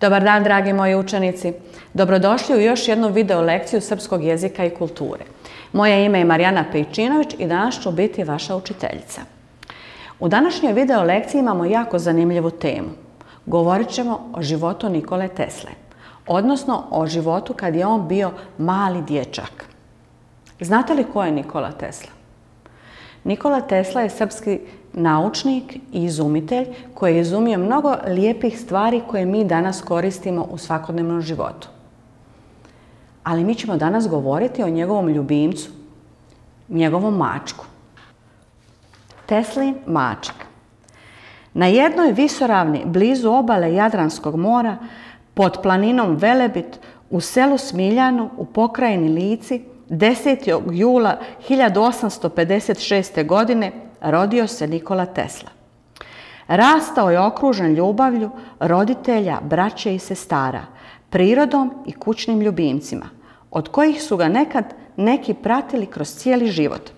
Dobar dan, dragi moji učenici. Dobrodošli u još jednu video lekciju srpskog jezika i kulture. Moje ime je Marijana Pejčinović i danas ću biti vaša učiteljica. U današnjoj video lekciji imamo jako zanimljivu temu. Govorit ćemo o životu Nikole Tesle, odnosno o životu kad je on bio mali dječak. Znate li ko je Nikola Tesla? Nikola Tesla je srpski naučnik i izumitelj koji je izumio mnogo lijepih stvari koje mi danas koristimo u svakodnevnom životu. Ali mi ćemo danas govoriti o njegovom ljubimcu, njegovom mačku. Teslin mačak. Na jednoj visoravni blizu obale Jadranskog mora, pod planinom Velebit, u selu Smiljanu, u pokrajini Lici, 10. jula 1856. godine rodio se Nikola Tesla. Rastao je okružen ljubavlju roditelja, braće i sestara, prirodom i kućnim ljubimcima, od kojih su ga nekad neki pratili kroz cijeli život.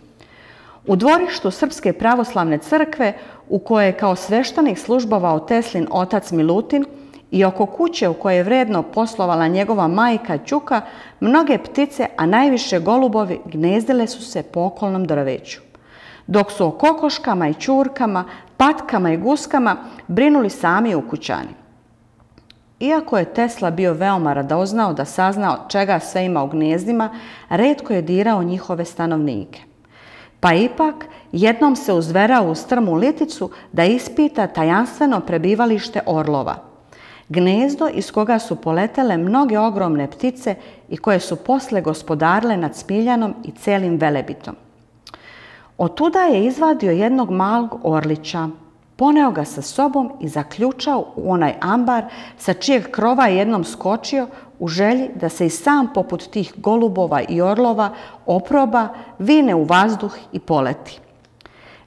U dvorištu Srpske pravoslavne crkve, u kojoj je kao sveštenik službovao Teslin otac Milutin, i oko kuće u kojoj je vredno poslovala njegova majka Ćuka, mnoge ptice, a najviše golubovi, gnezdile su se po okolnom drveću. Dok su o kokoškama i čurkama, patkama i guskama brinuli sami u kućani. Iako je Tesla bio veoma radoznao da saznao čega sve ima u gnezdima, redko je dirao njihove stanovnike. Pa ipak, jednom se uzverao u strmu liticu da ispita tajanstveno prebivalište orlova – gnezdo iz koga su poletele mnoge ogromne ptice i koje su posle gospodarile nad Smiljanom i celim Velebitom. Otuda je izvadio jednog malog orlića, poneo ga sa sobom i zaključao u onaj ambar sa čijeg krova je jednom skočio u želji da se i sam poput tih golubova i orlova oproba, vine u vazduh i poleti.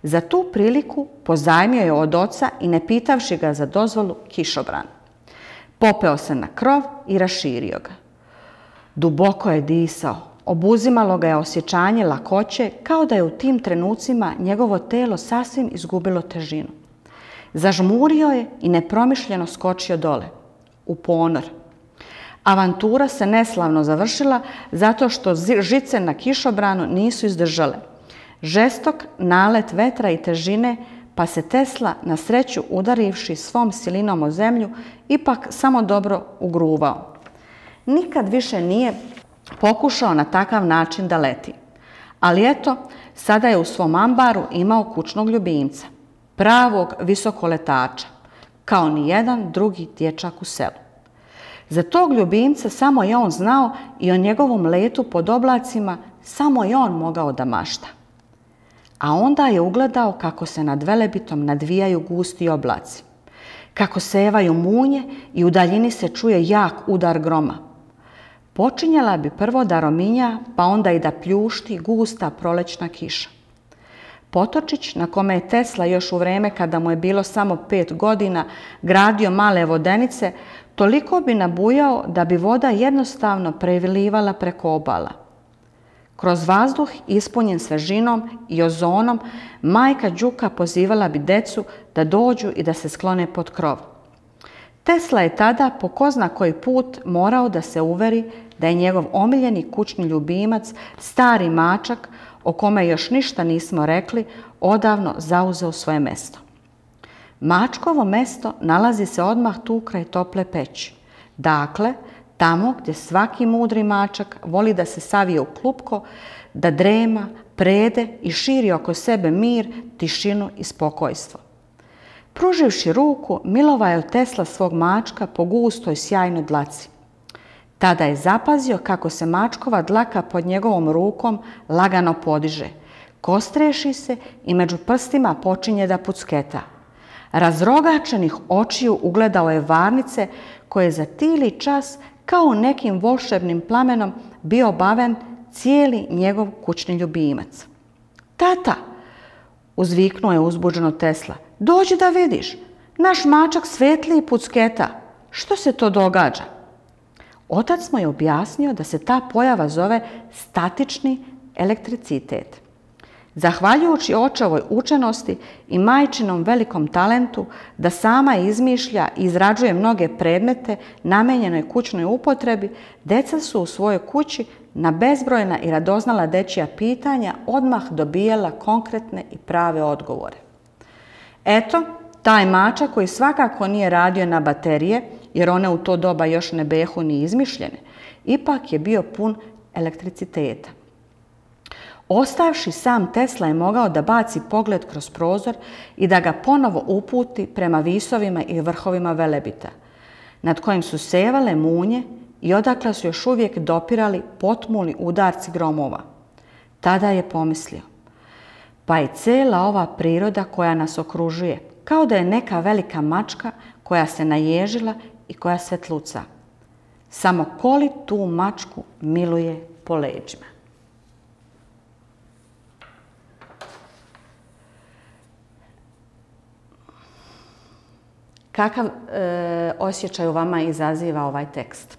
Za tu priliku pozajmio je od oca i ne pitavši ga za dozvolu kišobran. Popeo se na krov i raširio ga. Duboko je disao. Obuzimalo ga je osjećanje lakoće kao da je u tim trenucima njegovo telo sasvim izgubilo težinu. Zažmurio je i nepromišljeno skočio dole, u ponor. Avantura se neslavno završila zato što žice na kišobranu nisu izdržale. Žestok nalet vetra i težine pa se Tesla, na sreću udarivši svom silinom o zemlju, ipak samo dobro ugruvao. Nikad više nije pokušao na takav način da leti. Ali eto, sada je u svom ambaru imao kućnog ljubimca, pravog visokoletača, kao ni jedan drugi dječak u selu. Za tog ljubimca samo je on znao i o njegovom letu pod oblacima samo je on mogao da mašta a onda je ugledao kako se nad Velebitom nadvijaju gusti oblaci, kako sevaju munje i u daljini se čuje jak udar groma. Počinjala bi prvo da rominja, pa onda i da pljušti gusta prolećna kiša. Potočić, na kome je Tesla još u vreme kada mu je bilo samo pet godina gradio male vodenice, toliko bi nabujao da bi voda jednostavno previlivala preko obala. Kroz vazduh ispunjen svežinom i ozonom, majka Đuka pozivala bi decu da dođu i da se sklone pod krov. Tesla je tada po ko zna koji put morao da se uveri da je njegov omiljeni kućni ljubimac, stari mačak, o kome još ništa nismo rekli, odavno zauzeo svoje mesto. Mačkovo mesto nalazi se odmah tu kraj tople peći. Dakle, tamo gdje svaki mudri mačak voli da se savije u klupko, da drema, prede i širi oko sebe mir, tišinu i spokojstvo. Pruživši ruku, Milova je Tesla svog mačka po gustoj sjajnoj dlaci. Tada je zapazio kako se mačkova dlaka pod njegovom rukom lagano podiže. Kostreši se i među prstima počinje da pucketa. Razrogačenih očiju ugledao je varnice koje za tili čas kao nekim volšebnim plamenom bio baven cijeli njegov kućni ljubimac. Tata, uzviknuo je uzbuđeno Tesla, dođi da vidiš, naš mačak svetli i pucketa. Što se to događa? Otac mu je objasnio da se ta pojava zove statični elektricitet. Zahvaljujući očevoj učenosti i majčinom velikom talentu da sama izmišlja i izrađuje mnoge predmete namenjenoj kućnoj upotrebi, deca su u svojoj kući na bezbrojna i radoznala dečija pitanja odmah dobijala konkretne i prave odgovore. Eto, taj mačak koji svakako nije radio na baterije, jer one u to doba još ne behu ni izmišljene, ipak je bio pun elektriciteta. Ostavši sam Tesla je mogao da baci pogled kroz prozor i da ga ponovo uputi prema visovima i vrhovima Velebita, nad kojim su sevale munje i odakle su još uvijek dopirali potmuli udarci gromova. Tada je pomislio, pa i cela ova priroda koja nas okružuje, kao da je neka velika mačka koja se naježila i koja svetluca. Samo koli tu mačku miluje po leđima. Kakav e, osjećaj u vama izaziva ovaj tekst?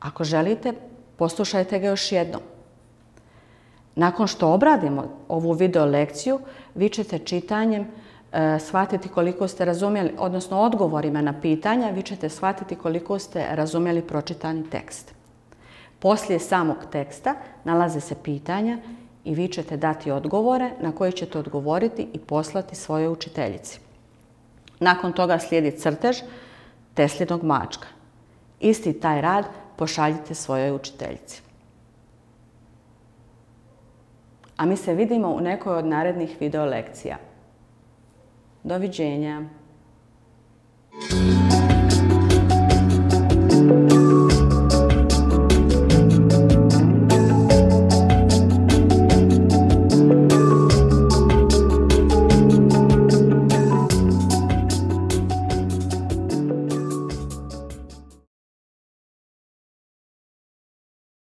Ako želite, poslušajte ga još jednom. Nakon što obradimo ovu video lekciju, vi ćete čitanjem e, shvatiti koliko ste razumjeli, odnosno odgovorima na pitanja, vi ćete shvatiti koliko ste razumjeli pročitani tekst. Poslije samog teksta nalaze se pitanja i vi ćete dati odgovore na koje ćete odgovoriti i poslati svojoj učiteljici. Nakon toga slijedi crtež Teslinog mačka. Isti taj rad pošaljite svojoj učiteljici. A mi se vidimo u nekoj od narednih video lekcija. Doviđenja.